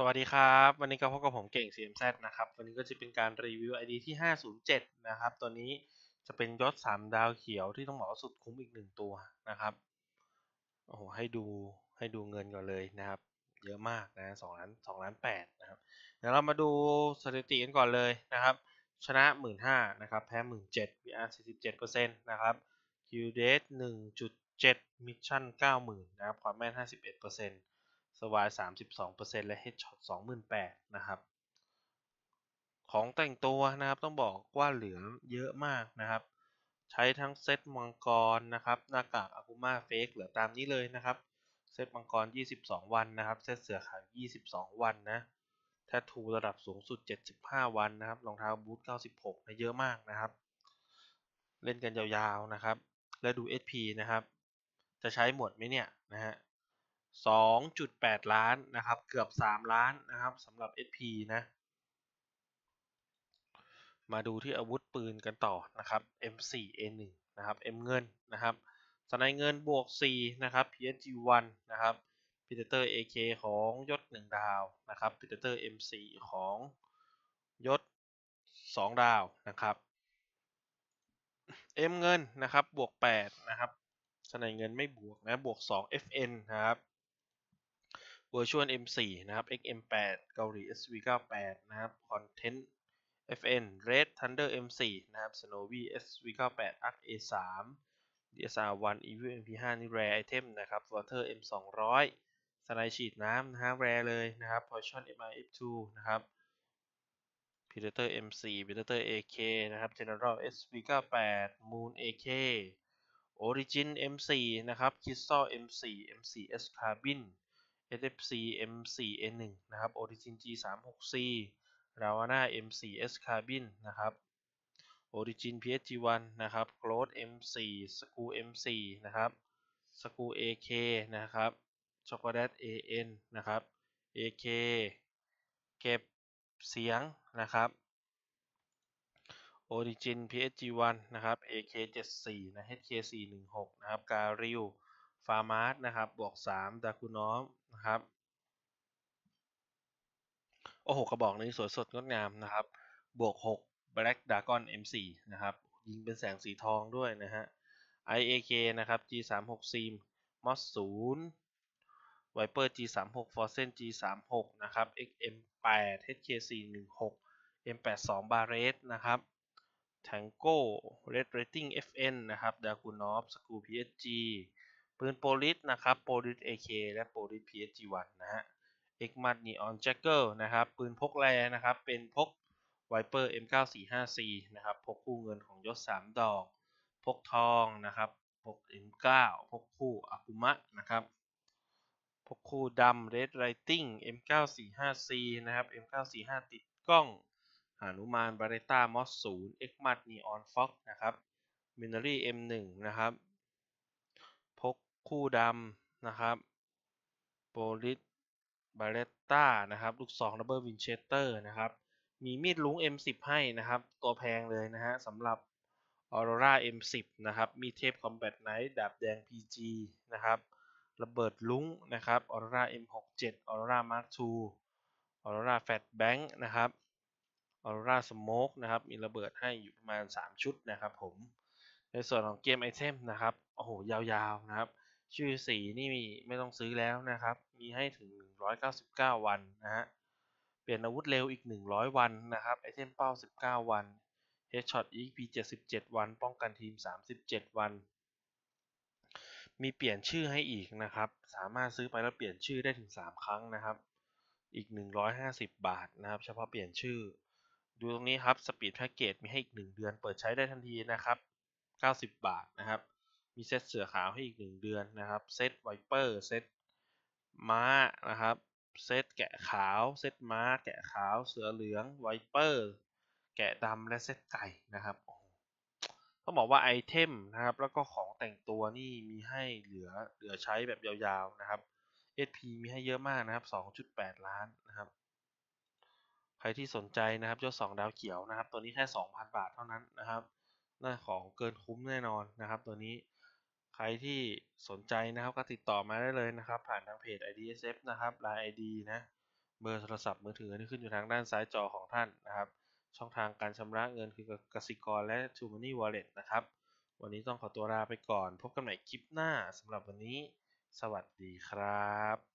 สวัสดีครับ วันนี้ก็พบกับผมเก่ง CMZ นะครับ วันนี้ก็จะเป็นการรีวิว ID ที่ 507 นะครับ ตัวนี้จะเป็นยศ 3 ดาวเขียวที่ต้องบอกว่าสุดคุ้มอีกหนึ่งตัวนะครับ โอ้โห ให้ดูให้ดูเงินก่อนเลยนะครับ เยอะมากนะ2ล้าน2ล้าน8นะครับ เดี๋ยวเรามาดูสถิติกันก่อนเลยนะครับ ชนะ 15,000นะครับ แพ้ 17,000 VR 47%นะครับ Q date 1.7 Mission 90,000 นะครับ ความแม่น 51% สวาย32%และ Headshot 28,000นะครับ ของแต่งตัวนะครับต้องบอกว่าเหลือเยอะมากนะครับ ใช้ทั้งเซตมังกรนะครับหน้ากากอากุมาเฟกเหลือตามนี้เลยนะครับ เซตมังกร 22 วันนะครับ เซตเสือขาว 22 วันนะแททูระดับสูงสุด 75 วันนะครับรองเท้าบูท96นะเยอะมากนะครับ เล่นกันยาวๆนะครับ แล้วดู SP นะครับ จะใช้หมดไหมเนี่ยนะฮะ 2.8 ล้านนะครับ เกือบ 3 ล้านนะครับสำหรับ SP นะ มาดูที่อาวุธปืนกันต่อนะครับ M4A1 นะครับ M เงินนะครับสไนเงินบวก 4 นะครับ PSG1 นะครับ Predator AK ของยศ 1 ดาวนะครับ Predator M4 ของยศ 2 ดาวนะครับ M เงินนะครับบวก 8 นะครับสไนเงินไม่บวกนะบวก 2 FN นะครับ Virtual M4 นะครับ XM8 เกาหลี SV98 นะครับ Content FN Red Thunder M4 นะครับ Snowy SV98 Arc A3 DSR1 Evil MP5 นี่ Rare Item นะครับ Water M200 สไนฉีดน้ำนะฮะ Rare เลยนะครับ Poison MIF2 นะครับ Predator M4 Predator AK นะครับ General SV98 Moon AK Origin M4 นะครับ Crystal M4 M4S Carbine SFC M4N1 นะครับ Origin G36C Ravana M4S Carbine นะครับ Origin PSG1 นะครับ Growth M4 Screw M4 นะครับ Screw AK นะครับ Chocolate AN นะครับ AK เก็บเสียงนะครับ Origin PSG1 นะครับ AK74 นะ HK416 นะครับ Garil ฟาร์มาร์นะครับ บวก 3 ดาคูนอม นะครับ โอ้โหกระบอกนี้สวยสดงดงามนะครับ บวก 6 Black Dragon M4 นะครับ ยิงเป็นแสงสีทองด้วยนะฮะ IAK นะครับ G36 Sim Moss 0 Viper G36 Forsen G36 นะครับ XM8 HK416 M82 Barret นะครับ Tango Red Rating FN นะครับ Dagunov Screw PSG ปืนโปลิสนะครับโปลิส AK และโปลิส PSG1 นะฮะ X m a t Neon Jacker นะครับ ปืนพกแรนะครับ เป็นพก Viper M945C นะครับ พกคู่เงินของยศ 3 ดอก พกทองนะครับ พก M9 พกคู่อากุมะนะครับ พกคู่ดำ Red Lighting M945C นะครับ M945 ติดกล้องหานุมานบาเรต้ามอส0 X m a t Neon Fox นะครับ Minary M1 นะครับ คู่ดำนะครับโปลิสบาเรต้านะครับ ลูกซอง Double Winchester นะครับ มีมีดรุ้ง M10 ให้นะครับ ตัวแพงเลยนะฮะสำหรับออโรรา M10 นะครับ มีเทป Combat Knife ดาบแดง PG นะครับระเบิดลุงนะครับออโรรา M67 ออโรรามาร์ค2ออโรราแฟตแบงค์นะครับออโรราสโมกนะครับ มีระเบิดให้อยู่ประมาณ 3 ชุดนะครับผม ในส่วนของเกม item นะครับ โอ้โห ยาวๆนะครับ ชื่อสีนี่ไม่ต้องซื้อแล้วนะครับ มีให้ถึง 199 วันนะฮะ เปลี่ยนอาวุธเร็วอีก 100 วันนะครับ ไอเทมเป้า 19 วัน Headshot EP 77 วัน ป้องกันทีม 37 วัน มีเปลี่ยนชื่อให้อีกนะครับ สามารถซื้อไปแล้วเปลี่ยนชื่อได้ถึง 3 ครั้งนะครับ อีก 150 บาทนะครับ เฉพาะเปลี่ยนชื่อ ดูตรงนี้ครับ สปีดแพ็กเกจมีให้อีก 1 เดือน เปิดใช้ได้ทันทีนะครับ 90 บาทนะครับ มีเซตเสือขาวให้อีก1เดือนนะครับ เซต Viper เซตม้านะครับ เซตแกะขาว เซตม้า แกะขาว เสือเหลือง Viper แกะดำและเซตไก่นะครับต้องบอกว่า item นะครับ แล้วก็ของแต่งตัวนี่มีให้เหลือเหลือใช้แบบยาวๆนะครับ SP มีให้เยอะมากนะครับ 2.8 ล้านนะครับ ใครที่สนใจนะครับยศ2ดาวเขียวนะครับ ตัวนี้แค่ 2,000 บาทเท่านั้นนะครับน่าของเกินคุ้มแน่นอนนะครับ ตัวนี้ ใครที่สนใจนะครับก็ติดต่อมาได้เลยนะครับ ผ่านทางเพจ IDSF นะครับ Line ID นะเบอร์โทรศัพท์มือถือที่ขึ้นอยู่ทางด้านซ้ายจอของท่านนะครับ ช่องทางการชำระเงินคือกสิกรและ t r u e Money Wallet นะครับ วันนี้ต้องขอตัวลาไปก่อน พบกันใหม่คลิปหน้าสำหรับวันนี้ สวัสดีครับ